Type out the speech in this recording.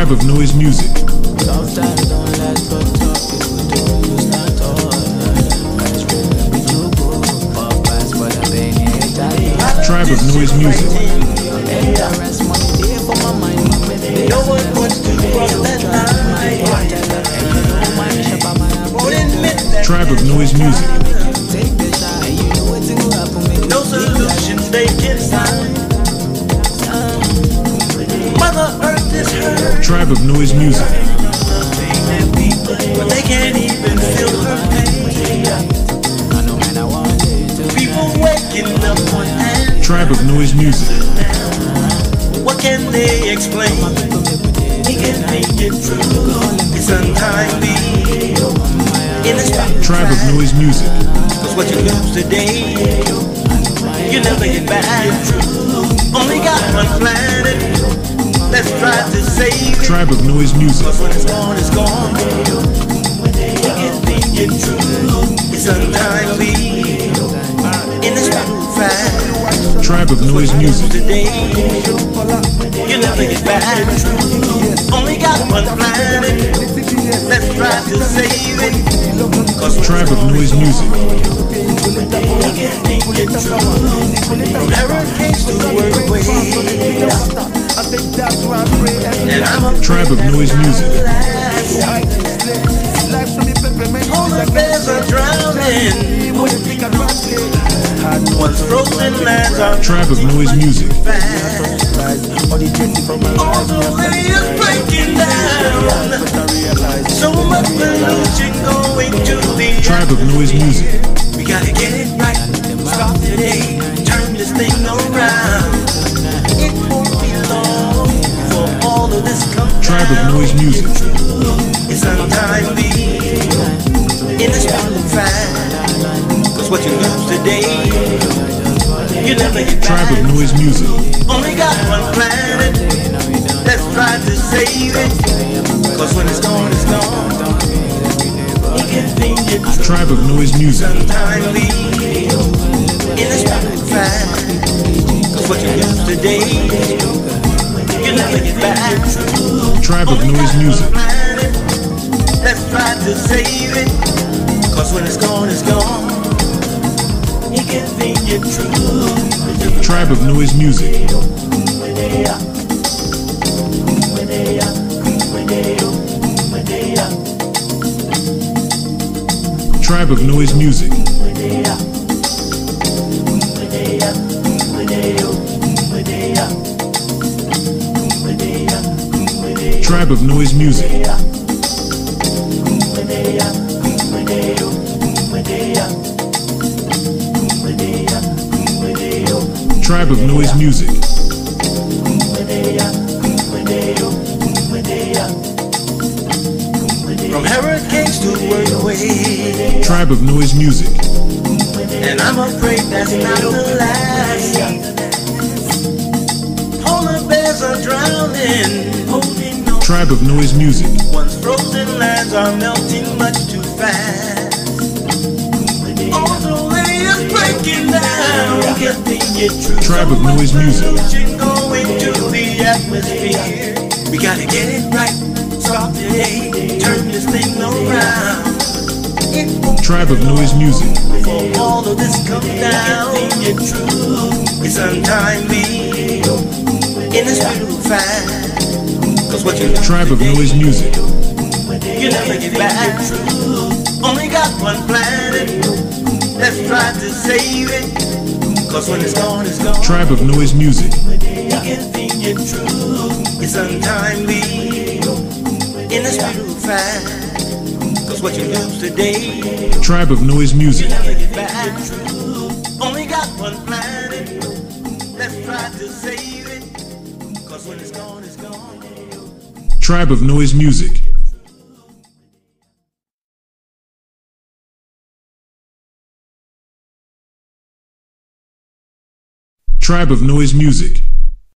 Tribe of Noise Music. Tribe of noise music. talk people do you waking up on hand. Tribe of Noise Music. What can they explain? He can make it true. It's untimely. In the. Tribe of Noise Music. Cause what you lose today, you never get back. Only got one planet. Let's try to save it. Tribe of Noise Music. Cause when it's gone, it's gone. You can true. It's untimely. In the spot. Tribe of Noise Music. Today, you never get back. Only got one planet. Let's try to save it. Cause Tribe of Noise Music. you can think it. Hurricanes to work away. And I'm a Tribe of Noise Music. Polar bears are drowning. Once frozen lands are Tribe of Noise Music. All the way is breaking down. So much pollution going to the Tribe of Noise Music. Tribe of. Noise Music. It's untimely in the spot. Cause what you lose today, you never get Tribe of. Noise Music. Only got one planet. Let's try to save it. Cause when it's gone, it's gone. You can think it's Tribe of Noise Music. untimely in the spot. Cause what you lose today, you never get back. Tribe of Noise Music. Let's try to save it. Cause when it's gone, it's gone. You can think it true. Tribe of Noise Music. Tribe of Noise Music. Tribe of Noise Music. Tribe of Noise Music. From hurricanes to earthquakes. Tribe of Noise Music. And I'm afraid that's not the last. Polar bears are drowning. Holding. Tribe of Noise Music. Once frozen lands are melting much too fast. All the way is breaking down. You think it true. Tribe of Noise Music. Pollution going to the atmosphere. We gotta get it right. Start today. Turn this thing around. Tribe of Noise Music. for all of this come down. Think true. It's untimely. In the spirit fast. Cause what you Tribe of Noise Music. you never get back. Only got one planet. Let's try to save it. Cause when it's gone, it's gone. Tribe of Noise Music. You can think it true. It's untimely. In the spirit of fast. Cause what you lose today, Tribe of Noise Music. never get back. Only got one planet. Tribe of Noise Music. Tribe of Noise Music.